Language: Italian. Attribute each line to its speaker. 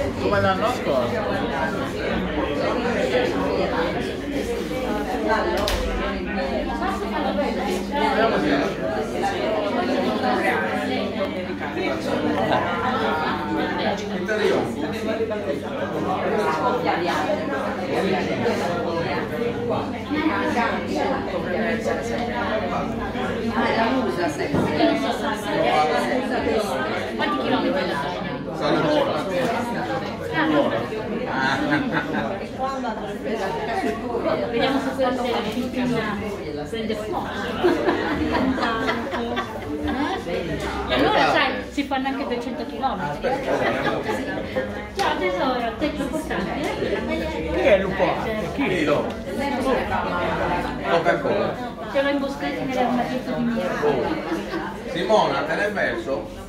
Speaker 1: Come l'anno scorso.
Speaker 2: Ah, la musa sempre.
Speaker 3: Quanti chilometri la Vediamo se quella della Filipina prende fuoco. E allora sai, si fanno anche 200 km. Ciao tesoro, te ci portare?
Speaker 1: Chi è lupo alto? Chi?
Speaker 4: Coca-Cola.
Speaker 3: Ce l'ho imboscato nell'armadietto di mia.
Speaker 4: Simona, te l'hai messo?